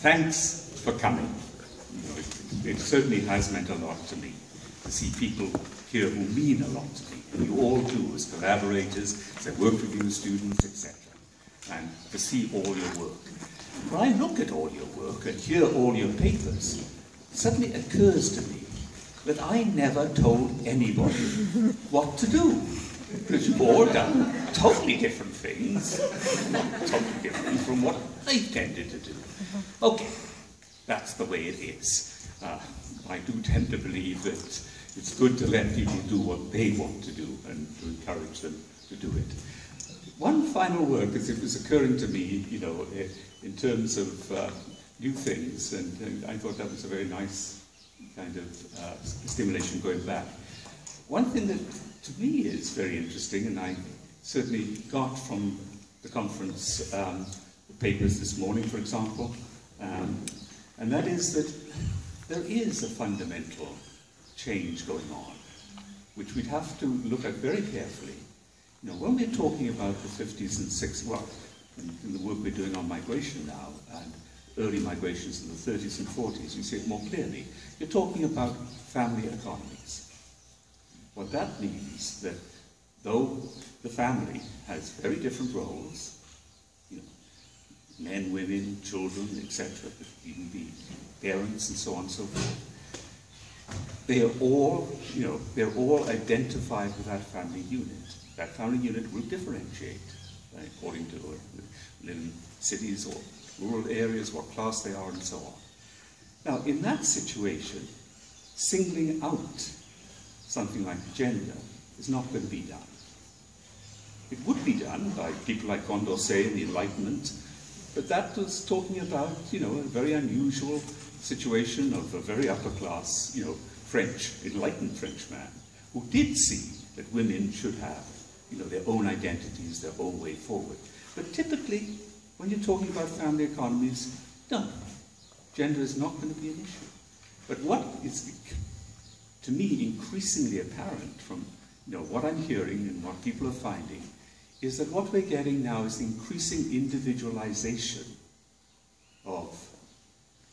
Thanks for coming. It, certainly has meant a lot to me to see people here who mean a lot to me, and you all do as collaborators, as I work with you, students, etc. And to see all your work. When I look at all your work and hear all your papers, suddenly occurs to me that I never told anybody what to do. Because you've all done totally different things, totally different from what I tended to do. Okay, that's the way it is. Uh, I do tend to believe that it's good to let people do what they want to do and to encourage them to do it. One final word, because it was occurring to me, you know, in terms of uh, new things, and, I thought that was a very nice kind of uh, stimulation going back. One thing that to me is very interesting, and I certainly got from the conference um, papers this morning, for example, um, and that is that there is a fundamental change going on, which we'd have to look at very carefully. You know, when we're talking about the 50s and 60s, well, in the work we're doing on migration now, and early migrations in the 30s and 40s, you see it more clearly. You're talking about family economies. What that means that though the family has very different roles, you know, men, women, children, etc., even be parents and so on and so forth, they are all, you know, they're all identified with that family unit. That family unit will differentiate according to live in cities or rural areas, what class they are, and so on. Now, in that situation, singling out something like gender is not going to be done. It would be done by people like Condorcet in the Enlightenment, but that was talking about, you know, a very unusual situation of a very upper class, you know, French, enlightened French man, who did see that women should have, you know, their own identities, their own way forward. But typically, when you're talking about family economies, no, gender is not going to be an issue. But what is, to me, increasingly apparent from you know, what I'm hearing and what people are finding is that what we're getting now is increasing individualization of,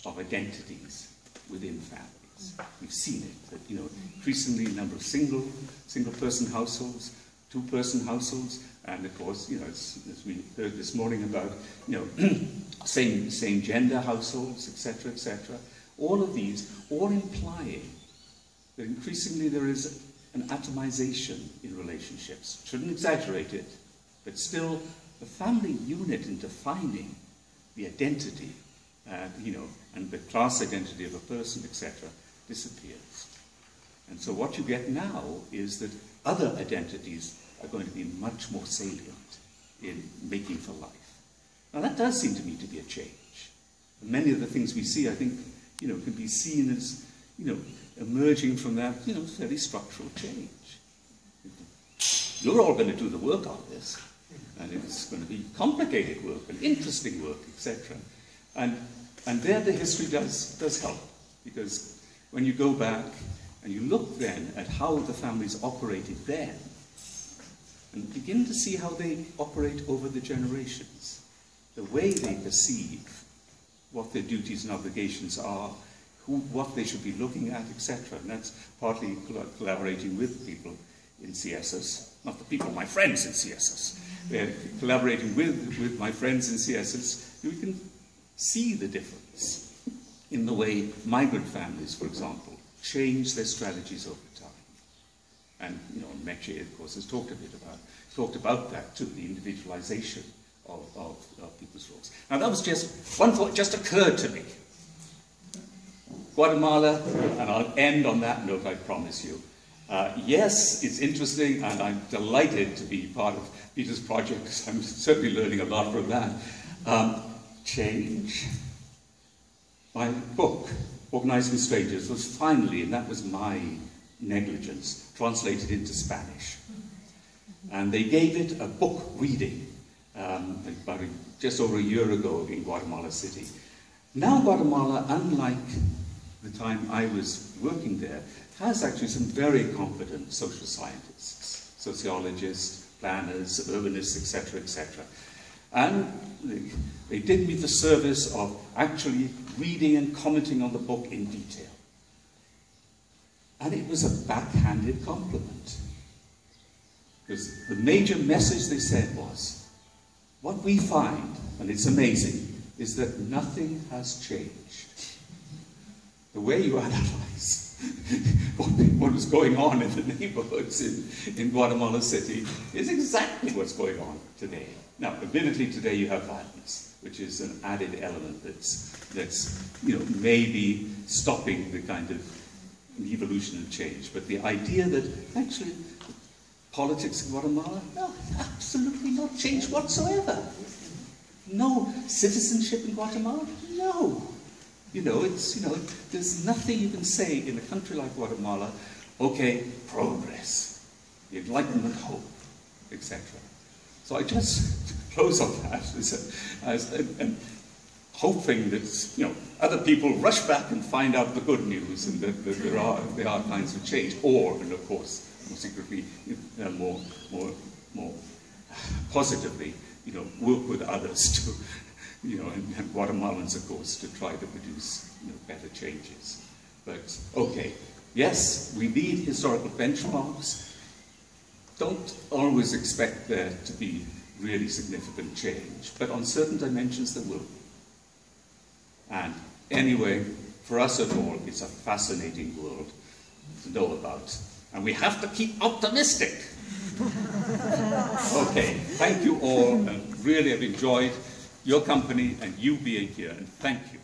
of identities within families. We've seen it, that, you know, increasingly number of single, single-person households, two-person households, and of course, you know, as, we heard this morning about, you know, same, same gender households, etc., etc. All of these, all implying that increasingly there is an atomization in relationships. Shouldn't exaggerate it, but still the family unit in defining the identity, uh, you know, and the class identity of a person, etc., disappears. And so what you get now is that other identities are going to be much more salient in making for life. Now that does seem to me to be a change. Many of the things we see, I think, you know, can be seen as, you know, emerging from that, you know, fairly structural change. You're all going to do the work on this, and it's going to be complicated work and interesting work, etc. And, and there the history does, does help, because when you go back and you look then at how the families operated then, and begin to see how they operate over the generations, the way they perceive what their duties and obligations are, who, what they should be looking at, etc. And that's partly collaborating with people in CIESAS, not the people, my friends in CIESAS. They're collaborating with, with my friends in CIESAS, we can see the difference in the way migrant families, for example, change their strategies over time. And you know, Metier, of course, has talked a bit about talked about that too, the individualization of, of, of people's roles. Now that was just one thought just occurred to me. Guatemala, and I'll end on that note, I promise you. Uh, yes, it's interesting, and I'm delighted to be part of Peter's project because I'm certainly learning a lot from that. Um, change. My book, Organizing Strangers, was finally, and that was my negligence, translated into Spanish. And they gave it a book reading um, about a, just over a year ago in Guatemala City. Now Guatemala, unlike the time I was working there, has actually some very competent social scientists, sociologists, planners, urbanists, etc., etc. And they, they did me the service of actually reading and commenting on the book in detail. And it was a backhanded compliment. Because the major message they said was, what we find, and it's amazing, is that nothing has changed. The way you analyze what, was going on in the neighborhoods in, in Guatemala City is exactly what's going on today. Now, admittedly, today you have violence, which is an added element that's, that's you know, maybe stopping the kind of evolution and change. But the idea that actually politics in Guatemala, no, absolutely not changed whatsoever. No citizenship in Guatemala, no. You know, it's, you know, there's nothing you can say in a country like Guatemala, okay, progress, Enlightenment, hope, etc. So I just close on that as, as and hoping that you know other people rush back and find out the good news and that, that there are there are kinds of change, or and of course more secretly, uh, more more more positively, you know, work with others to you know, and, and Guatemalans, of course, to try to produce you know, better changes. But, okay, yes, we need historical benchmarks. Don't always expect there to be really significant change, but on certain dimensions there will. And anyway, for us at all, it's a fascinating world to know about. And we have to keep optimistic. okay, thank you all, and really have enjoyed your company and you being here, and thank you.